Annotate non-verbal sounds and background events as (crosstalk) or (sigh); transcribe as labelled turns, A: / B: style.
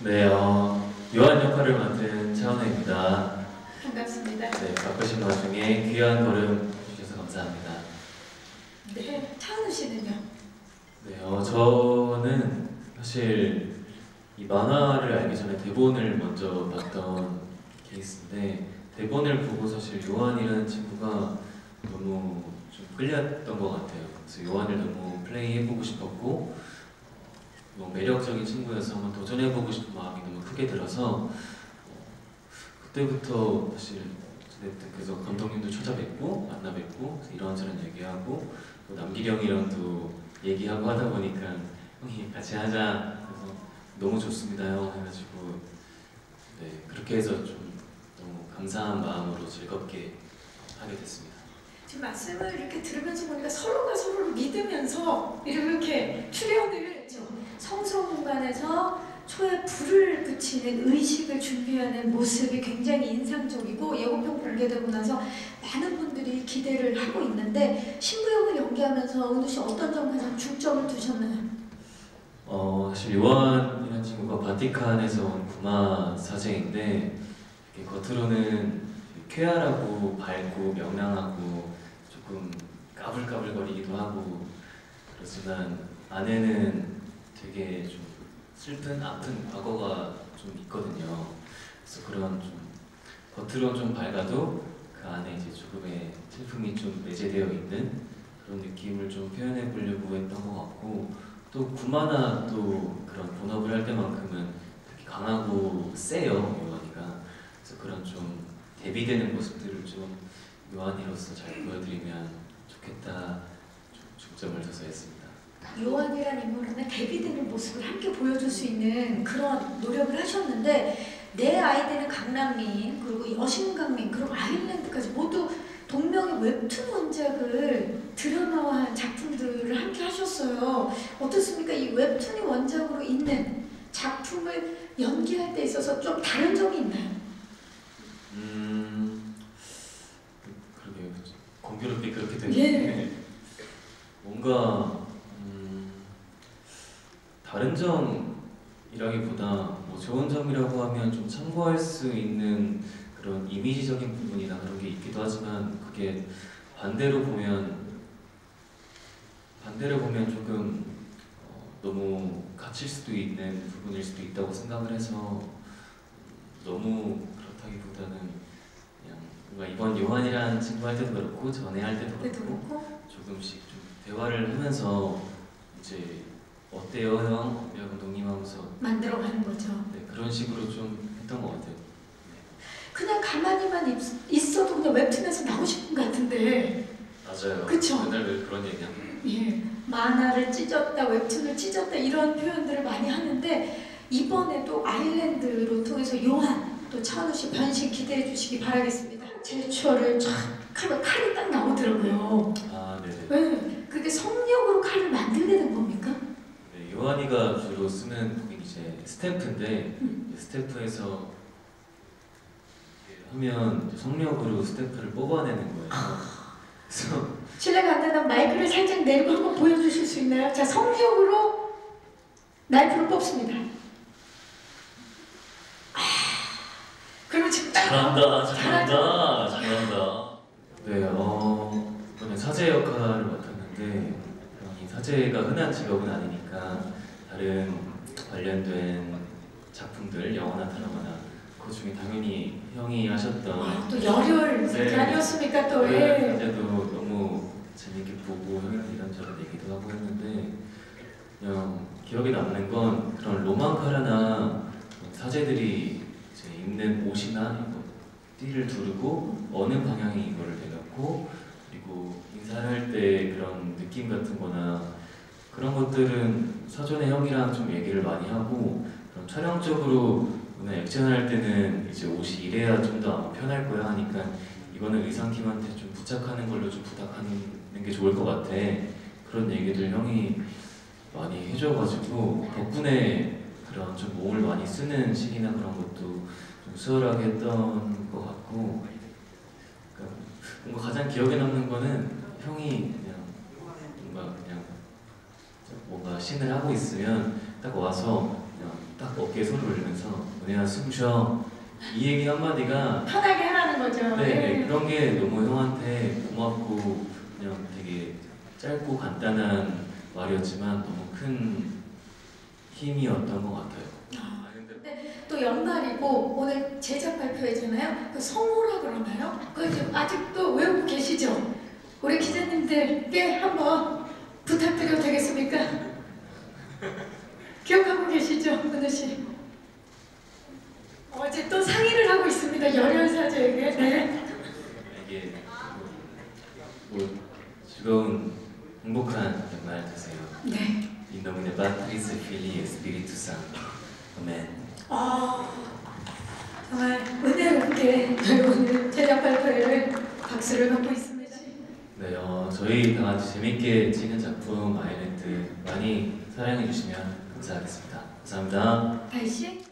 A: 네, 어, 요한 역할을 맡은 차은우입니다.
B: 반갑습니다.
A: 네, 바쁘신 와중에 귀한 걸음 해주셔서 감사합니다.
B: 네, 차은우 씨는요?
A: 네, 어, 저는 사실 이 만화를 알기 전에 대본을 먼저 봤던 케이스인데 대본을 보고 사실 요한이라는 친구가 너무 좀 끌렸던 것 같아요. 그래서 요한을 너무 플레이해보고 싶었고 너무 매력적인 친구여서 한번 도전해보고 싶은 마음이 너무 크게 들어서 어, 그때부터 사실 그래서 감독님도 찾아뵙고 만나 뵙고 그래서 이런저런 얘기하고 또 남기령이랑도 얘기하고 하다 보니까 형이 같이 하자 그래서 너무 좋습니다 형 해가지고 네 그렇게 해서 좀 너무 감사한 마음으로 즐겁게 하게 됐습니다.
B: 지금 말씀을 이렇게 들으면서 보니까 서로가 서로를 믿으면서 이렇게 출연을 성소 공간에서 초에 불을 붙이는 의식을 준비하는 모습이 굉장히 인상적이고 예고편 보게 되고 나서 많은 분들이 기대를 하고 있는데 신부역을 연기하면서 은우 씨 어떤 점 가장 중점을 두셨나요?
A: 어 사실 요한이라는 친구가 바티칸에서 온 구마 사제인데 겉으로는 쾌활하고 밝고 명랑하고 조금 까불까불거리기도 하고 그렇지만 안에는 되게 좀 슬픈 아픈 과거가 좀 있거든요. 그래서 그런 좀 겉으로 좀 밝아도 그 안에 이제 조금의 슬픔이 좀 내재되어 있는 그런 느낌을 좀 표현해 보려고 했던 것 같고 또 구마나 또 그런 본업을 할 때만큼은 되게 강하고 세요 요한이가 그래서 그런 좀 대비되는 모습들을 좀 요한이로서 잘 보여드리면 좋겠다 좀 중점을 둬서 했습니다.
B: 요한이라는 인물은 대비되는 모습을 함께 보여줄 수 있는 그런 노력을 하셨는데 내 아이들은 강남민 그리고 여신강민 그리고 아일랜드까지 모두 동명의 웹툰 원작을 드라마화한 작품들을 함께 하셨어요. 어떻습니까? 이 웹툰이 원작으로 있는 작품을 연기할 때 있어서 좀 다른 점이 있나요?
A: 음 그러게요 공교롭게 그렇게 되는
B: 예. (laughs)
A: 뭔가 음, 다른 점이라기보다 뭐 좋은 점이라고 하면 좀 참고할 수 있는 그런 이미지적인 부분이나 그런 게 있기도 하지만 그게 반대로 보면 반대로 보면 조금 어, 너무 갇힐 수도 있는 부분일 수도 있다고 생각을 해서 음, 너무 그렇다기보다는 그냥 뭔가 이번 요한이라는 친구 할 때도 그렇고 전에 할 때도 그렇고? 조금씩 좀 대화를 하면서 이제 어때요 형? 어때요 감독님 하면서
B: 만들어가는 거죠.
A: 네, 그런 식으로 좀 했던 것 같아요.
B: 그냥 가만히만 있- 있어도 그냥 웹툰에서 싶은 것 같은데
A: 맞아요.
B: 그쵸?
A: 맨날 왜 그런 얘기야?
B: 예, 만화를 찢었다, 웹툰을 찢었다 이런 표현들을 많이 하는데 이번에도 아일랜드로 통해서 요한 또 차은우 씨 변신 기대해 주시기 바라겠습니다. 제추어를 촥 하면 칼이 딱 나오더라고요.
A: 아, 네네.
B: 왜? 그게 성력으로 칼을 만들게 된 겁니까?
A: 네, 요한이가 주로 쓰는 이제 스탬프인데
B: 음.
A: 이렇게 하면 성력으로 스탬프를 뽑아내는 거예요. 그래서
B: 실례가 안 된다면 마이크를 살짝 내리고 한번 보여주실 수 있나요? 자, 성력으로 나이프를 뽑습니다. 아, 그러면 지금 딱
A: 잘한다, 잘한다, 잘한다. 네, 어, 이번에 사제 역할을 맡았는데 이 사제가 흔한 직업은 아니니까 다른 관련된 작품들, 영화나 드라마나 그 중에 당연히 형이 하셨던
B: 아, 또 열혈
A: 네.
B: 아니었습니까 또
A: 네,
B: 예.
A: 그때도 너무 재밌게 보고 형이랑 이런저런 얘기도 하고 했는데 그냥 기억에 남는 건 그런 로망카라나 사제들이 이제 입는 옷이나 이거 띠를 두르고 어느 방향에 이거를 내놓고 그리고 인사를 할 때 그런 느낌 같은 거나 그런 것들은 사전에 형이랑 좀 얘기를 많이 하고 그런 촬영적으로 오늘 액션할 때는 이제 옷이 이래야 좀 더 편할 거야 하니까 이거는 의상팀한테 좀 부착하는 걸로 좀 부탁하는 게 좋을 것 같아. 그런 얘기들 형이 많이 해줘가지고 덕분에 그런 좀 몸을 많이 쓰는 시기나 그런 것도 좀 수월하게 했던 것 같고 그러니까 뭔가 가장 기억에 남는 거는 형이 그냥 뭔가 그냥 뭔가 신을 하고 있으면 딱 와서 그냥 딱 어깨에 손을 올리면서 은혜야 숨 쉬어 이 얘기 한마디가
B: 편하게 하라는 거죠.
A: 네, 네,
B: 예.
A: 그런 게 너무 형한테 고맙고 그냥 되게 짧고 간단한 말이었지만 너무 큰 힘이었던 것 같아요.
B: 아,
A: 아, 근데
B: 또 연말이고 오늘 제작 발표회잖아요. 그 성모라 그러나요? 지금 아직도 외우고 계시죠? 우리 기자님들께 한번 부탁드려도 되겠습니까? (laughs) 기억하고 계시죠, 은우 씨? 어제 또 상의를 하고 있습니다. 열혈사제에게. 네.
A: 이게 뭐, 뭐 즐거운 행복한 연말 되세요.
B: 네.
A: Filii et Spiritus Sancti. 아멘.
B: 아, 정말 은혜롭게 저희 오늘 제작 발표회를 박수를 받고 있습니다.
A: 네, 어, 저희 다 같이 재밌게 찍은 작품 아이랜드 많이 사랑해 주시면 감사하겠습니다. 감사합니다.
B: 다시